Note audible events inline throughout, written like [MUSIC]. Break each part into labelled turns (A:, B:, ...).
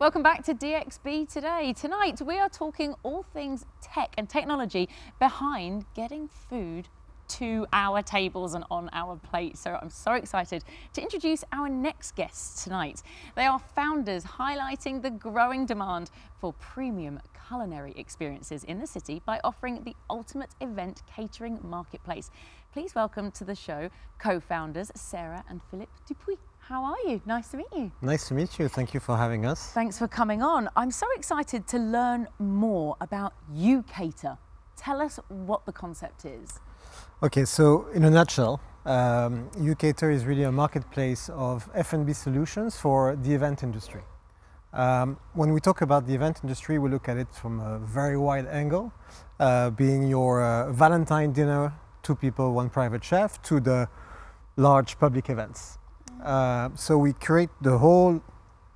A: Welcome back to DXB Today. Tonight we are talking all things tech and technology behind getting food to our tables and on our plates. So I'm so excited to introduce our next guests tonight. They are founders highlighting the growing demand for premium culinary experiences in the city by offering the ultimate event catering marketplace. Please welcome to the show co-founders Sarah and Philippe Dupuy. How are you? Nice to meet you.
B: Nice to meet you. Thank you for having us.
A: Thanks for coming on. I'm so excited to learn more about YouCater. Tell us what the concept is.
B: Okay, so in a nutshell, um, is really a marketplace of F&B solutions for the event industry. Um, when we talk about the event industry, we look at it from a very wide angle, uh, being your uh, Valentine dinner, two people, one private chef, to the large public events. Uh, so we create the whole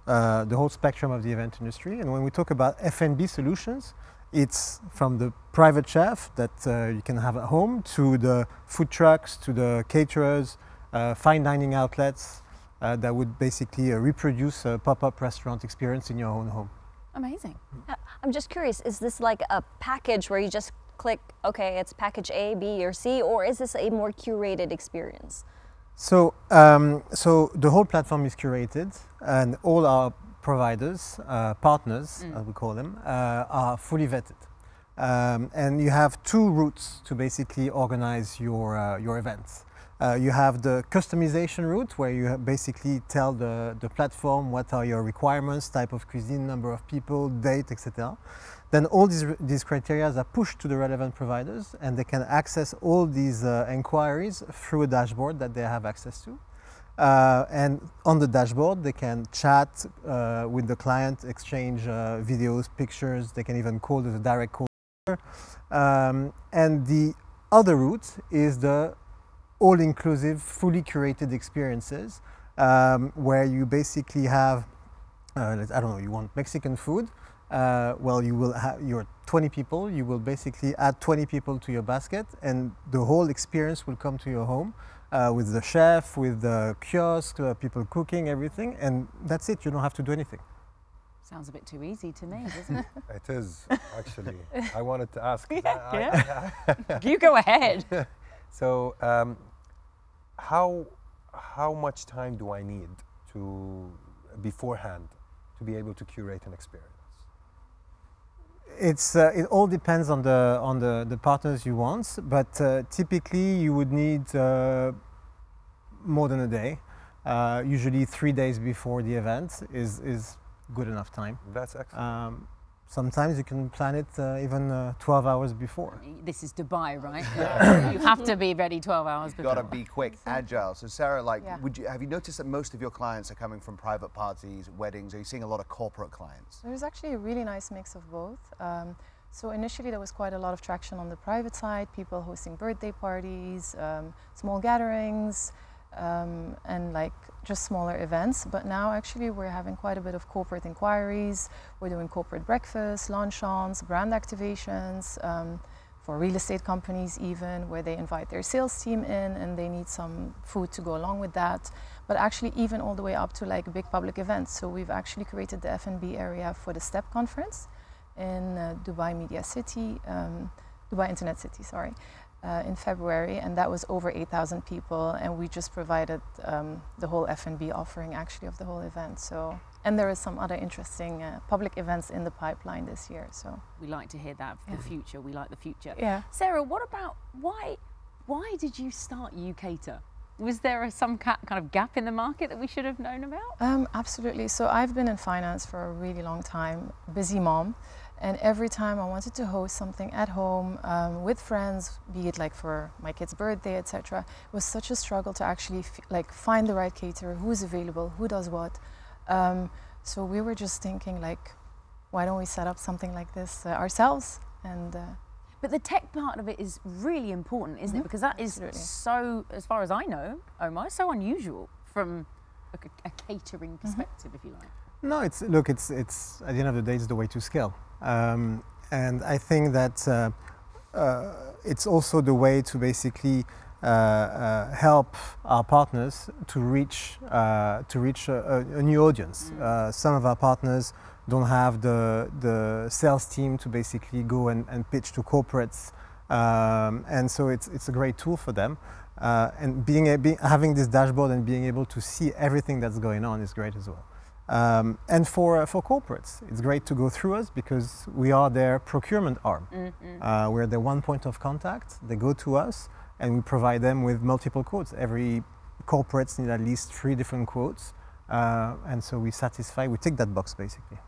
B: uh, the whole spectrum of the event industry. And when we talk about F&B solutions, it's from the private chef that uh, you can have at home to the food trucks, to the caterers, uh, fine dining outlets uh, that would basically reproduce a pop-up restaurant experience in your own home.
A: Amazing.
C: I'm just curious, is this like a package where you just click, okay, it's package A, B, or C, or is this a more curated experience?
B: So, um, so the whole platform is curated, and all our providers, uh, partners, mm. as we call them, uh, are fully vetted. Um, and you have two routes to basically organize your, uh, your events. Uh, you have the customization route where you basically tell the, the platform what are your requirements, type of cuisine, number of people, date, etc. Then all these, these criteria are pushed to the relevant providers and they can access all these uh, inquiries through a dashboard that they have access to. Uh, and on the dashboard, they can chat uh, with the client, exchange uh, videos, pictures, they can even call the direct call. Um, and the other route is the all-inclusive, fully curated experiences um, where you basically have, uh, I don't know, you want Mexican food, uh, well, you will have your 20 people, you will basically add 20 people to your basket and the whole experience will come to your home uh, with the chef, with the kiosk, uh, people cooking, everything, and that's it, you don't have to do anything.
A: Sounds a bit too easy to me, doesn't it? [LAUGHS]
D: it is, [LAUGHS] actually. I wanted to ask.
A: yeah. I, you go ahead. [LAUGHS]
D: so, um, how, how much time do I need to, beforehand, to be able to curate an experience?
B: It's, uh, it all depends on the, on the, the partners you want, but uh, typically you would need uh, more than a day. Uh, usually three days before the event is, is good enough time.
D: That's excellent. Um,
B: sometimes you can plan it uh, even uh, 12 hours before.
A: This is Dubai, right? [LAUGHS] you have to be ready 12 hours
E: You've before. Got to be quick, agile. So Sarah, like, yeah. would you have you noticed that most of your clients are coming from private parties, weddings? Are you seeing a lot of corporate clients?
F: There's actually a really nice mix of both. Um, so initially there was quite a lot of traction on the private side, people hosting birthday parties, um, small gatherings, um, and like just smaller events. But now actually we're having quite a bit of corporate inquiries. We're doing corporate breakfasts, luncheons, brand activations um, for real estate companies even, where they invite their sales team in and they need some food to go along with that. But actually even all the way up to like big public events. So we've actually created the F&B area for the STEP conference in uh, Dubai Media City, um, Dubai Internet City, sorry uh, in February, and that was over 8,000 people, and we just provided um, the whole F&B offering actually of the whole event. So, and there is some other interesting uh, public events in the pipeline this year. So
A: we like to hear that for yeah. the future. We like the future.
F: Yeah.
A: Sarah, what about why? Why did you start YouCater? Was there a, some kind of gap in the market that we should have known about?
F: Um, absolutely. So I've been in finance for a really long time, busy mom. And every time I wanted to host something at home um, with friends, be it like for my kid's birthday, etc., it was such a struggle to actually like find the right caterer, who's available, who does what. Um, so we were just thinking like, why don't we set up something like this uh, ourselves? And uh,
A: but the tech part of it is really important, isn't mm -hmm. it? Mm-hmm. Because that is Absolutely. so, as far as I know, Omar, so unusual from a, a catering mm-hmm. perspective, mm -hmm. if you like.
B: No, it's look, it's it's at the end of the day, it's the way to scale. Um, and I think that uh, uh, it's also the way to basically uh, uh, help our partners to reach uh, to reach a, a, new audience. Uh, some of our partners don't have the the sales team to basically go and, and pitch to corporates, um, and so it's it's a great tool for them. Uh, and being, a, be, having this dashboard and being able to see everything that's going on is great as well. Um, and for, uh, for corporates, it's great to go through us because we are their procurement arm.
A: Mm-hmm.
B: Uh, we're the one point of contact. They go to us and we provide them with multiple quotes. Every corporates need at least three different quotes. Uh, and so we satisfy, we tick that box basically.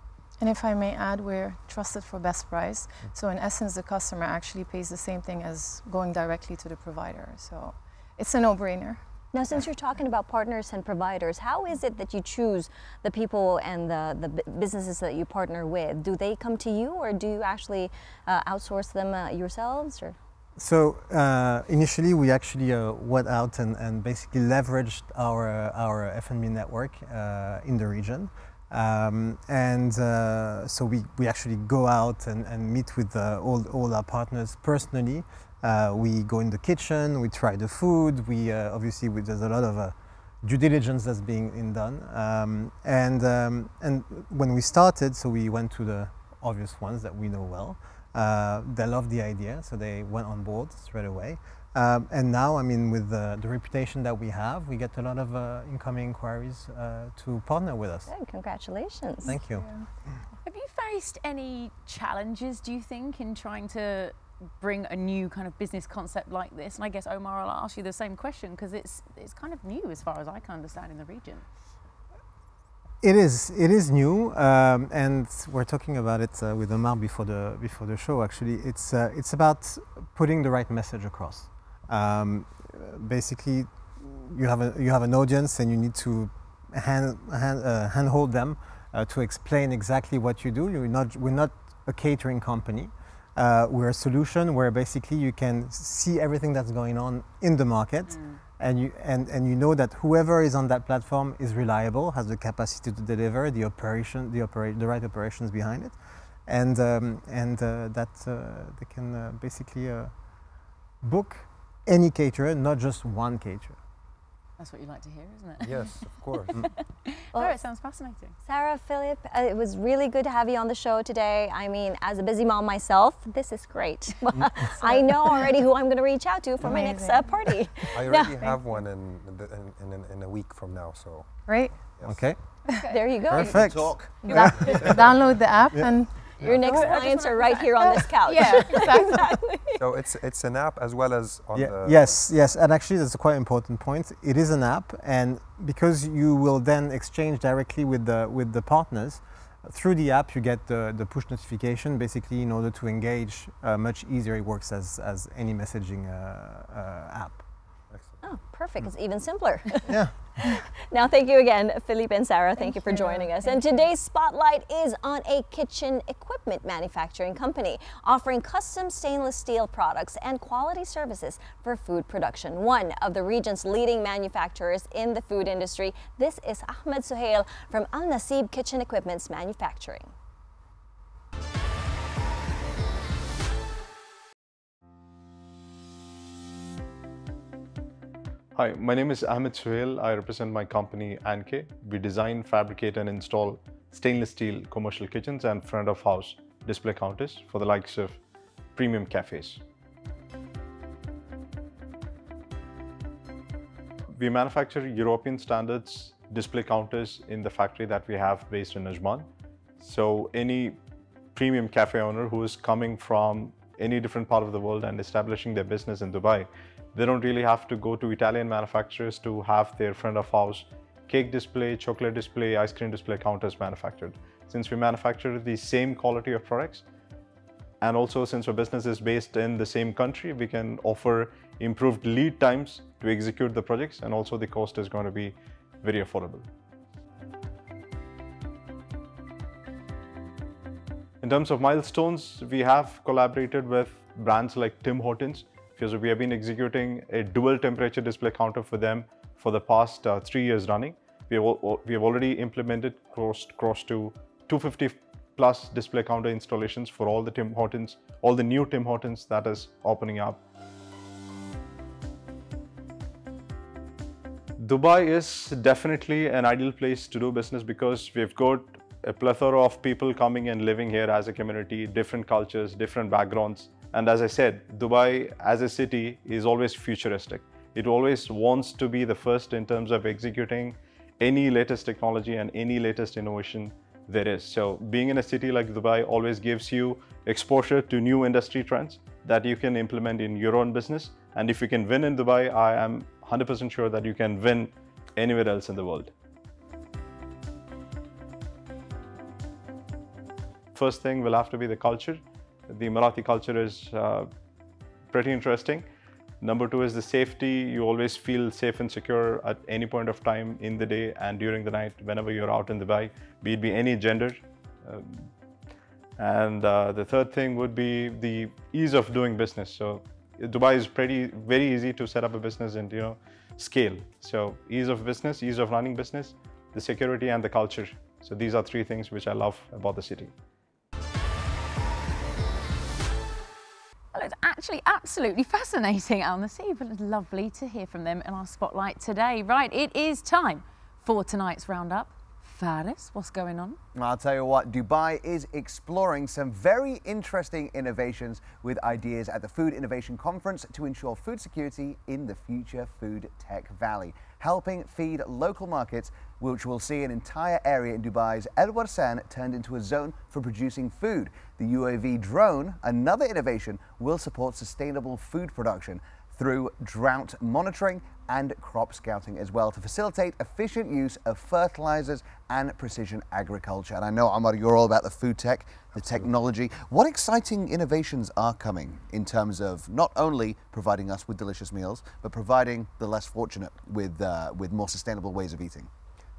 F: And if I may add, we're trusted for best price.
B: Mm.
F: So in essence, the customer actually pays the same thing as going directly to the provider. So it's a no-brainer.
C: Now, since you're talking about partners and providers, how is it that you choose the people and the, the businesses that you partner with? Do they come to you or do you actually uh, outsource them uh, yourselves? Or?
B: So uh, initially, we actually uh, went out and, and basically leveraged our our F&B network uh, in the region, um, and uh, so we, we actually go out and, and meet with uh, all all our partners personally. Uh, we go in the kitchen, we try the food. We uh, obviously we, there's a lot of uh, due diligence that's being in done, um, and um, and when we started, so we went to the obvious ones that we know well. Uh, they loved the idea, so they went on board straight away. Um, and now, I mean, with the, the reputation that we have, we get a lot of uh, incoming inquiries uh, to partner with us.
C: Good, congratulations.
B: Thank you.
A: Have you faced any challenges, do you think, in trying to bring a new kind of business concept like this? And I guess Omar, I'll ask you the same question because it's it's kind of new as far as I can understand in the region.
B: It is. It is new, um, and we're talking about it uh, with Omar before the before the show. Actually, it's uh, it's about putting the right message across. Um, basically, you have a you have an audience, and you need to hand hand uh, handhold them uh, to explain exactly what you do. You're not we're not a catering company. Uh, we're a solution where basically you can see everything that's going on in the market and you and, and you know that whoever is on that platform is reliable, has the capacity to deliver the operation, the operate, the right operations behind it, and um, and uh, that uh, they can uh, basically uh, book any caterer, not just one caterer.
A: That's what you like to hear, isn't it?
D: Yes, of [LAUGHS] course.
A: Oh, it sounds fascinating.
C: Sarah, Philip, uh, it was really good to have you on the show today. I mean, as a busy mom myself, this is great. [LAUGHS] I know already who I'm going to reach out to for my next uh, party. [LAUGHS]
D: I already have one in, in, in, in a week from now, so.
F: Right?
D: yes.
B: Okay,
C: there you go.
B: perfect.
E: Talk.
F: Download the app and
C: Your next
A: I
C: clients are right here on this [LAUGHS] couch.
F: yeah, [LAUGHS] exactly.
D: So it's, it's an app as well as on
B: Yeah,
D: the.
B: yes, yes, and actually that's a quite important point. It is an app, and because you will then exchange directly with the with the partners through the app, you get the, the push notification. Basically, in order to engage uh, much easier, it works as as any messaging uh, uh, app.
C: Oh, perfect. Hmm. It's even simpler. [LAUGHS]
B: Yeah.
C: Now, thank you again, Philippe and Sarah. Thank,
F: Thank
C: you for joining us.
F: Thank
C: and today's spotlight is on a kitchen equipment manufacturing company offering custom stainless steel products and quality services for food production. One of the region's leading manufacturers in the food industry. This is Ahmed Suhail from Al Nasib Kitchen Equipments Manufacturing.
G: Hi, my name is Ahmed Suhail. I represent my company Anke. We design, fabricate, and install stainless steel commercial kitchens and front of house display counters for the likes of premium cafes. We manufacture European standards display counters in the factory that we have based in Ajman. So any premium cafe owner who is coming from any different part of the world and establishing their business in Dubai, they don't really have to go to Italian manufacturers to have their front of house cake display, chocolate display, ice cream display counters manufactured. Since we manufacture the same quality of products, and also since our business is based in the same country, we can offer improved lead times to execute the projects, and also the cost is going to be very affordable. In terms of milestones, we have collaborated with brands like Tim Hortons because we have been executing a dual temperature display counter for them for the past uh, three years running. We have, we have already implemented close, close to 250 plus display counter installations for all the Tim Hortons, all the new Tim Hortons that is opening up. Dubai is definitely an ideal place to do business because we've got a plethora of people coming and living here as a community, different cultures, different backgrounds. And as I said, Dubai as a city is always futuristic. It always wants to be the first in terms of executing any latest technology and any latest innovation there is. So being in a city like Dubai always gives you exposure to new industry trends that you can implement in your own business. And if you can win in Dubai, I am 100% sure that you can win anywhere else in the world. First thing will have to be the culture. The Emirati culture is uh, pretty interesting. Number two is the safety. You always feel safe and secure at any point of time in the day and during the night whenever you're out in Dubai, be it be any gender. Um, and uh, the third thing would be the ease of doing business. So Dubai is pretty very easy to set up a business and you know scale. So ease of business, ease of running business, the security and the culture. So these are three things which I love about the city.
A: It's actually absolutely fascinating, Al Nassir, but it's lovely to hear from them in our spotlight today. Right, it is time for tonight's roundup. Faris, what's going on?
E: I'll tell you what, Dubai is exploring some very interesting innovations with ideas at the Food Innovation Conference to ensure food security in the future food tech valley, helping feed local markets, which will see an entire area in Dubai's Al Warsan turned into a zone for producing food. The UAV drone, another innovation, will support sustainable food production through drought monitoring and crop scouting as well to facilitate efficient use of fertilizers and precision agriculture. And I know, Amar, you're all about the food tech, the technology. What exciting innovations are coming in terms of not only providing us with delicious meals, but providing the less fortunate with, uh, with more sustainable ways of eating?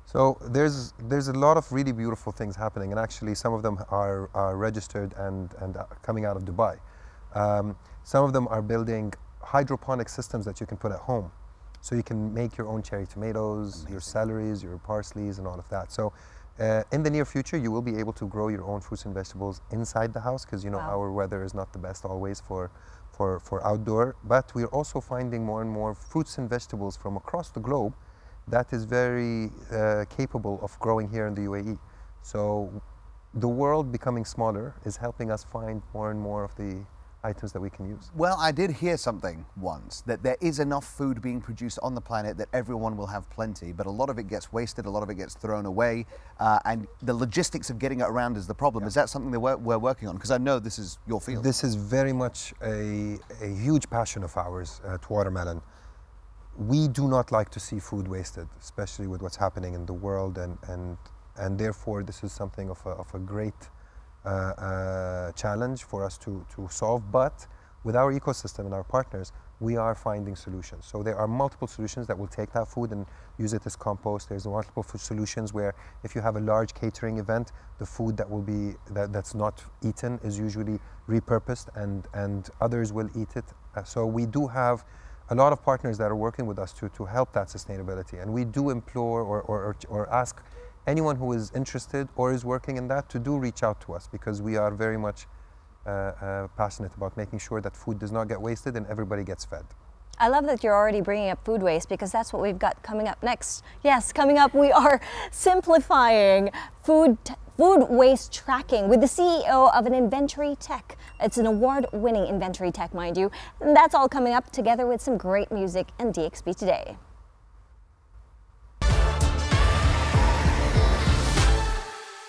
D: So there's there's a lot of really beautiful things happening, and actually some of them are, are registered and and coming out of Dubai. Um, some of them are building hydroponic systems that you can put at home. So you can make your own cherry tomatoes, Amazing. your celeries, your parsleys, and all of that. So uh, in the near future, you will be able to grow your own fruits and vegetables inside the house because you know wow. our weather is not the best always for, for, for outdoor. But we're also finding more and more fruits and vegetables from across the globe that is very uh, capable of growing here in the UAE. So the world becoming smaller is helping us find more and more of the items that we can use.
E: Well, I did hear something once that there is enough food being produced on the planet that everyone will have plenty, but a lot of it gets wasted, a lot of it gets thrown away, uh, and the logistics of getting it around is the problem. Yeah. Is that something that we're, we're working on? Because I know this is your field.
D: This is very much a, a huge passion of ours at Watermelon. We do not like to see food wasted, especially with what's happening in the world, and, and, and therefore this is something of a, of a great uh, uh, challenge for us to, to solve, but with our ecosystem and our partners, we are finding solutions. So there are multiple solutions that will take that food and use it as compost. There's multiple solutions where if you have a large catering event, the food that will be that, that's not eaten is usually repurposed and, and others will eat it. Uh, so we do have a lot of partners that are working with us to, to help that sustainability. And we do implore or, or, or ask anyone who is interested or is working in that to do reach out to us because we are very much uh, uh, passionate about making sure that food does not get wasted and everybody gets fed.
C: I love that you're already bringing up food waste because that's what we've got coming up next. Yes, coming up we are [LAUGHS] simplifying food food waste tracking with the CEO of an inventory tech. It's an award-winning inventory tech, mind you. And that's all coming up together with some great music and DXB today.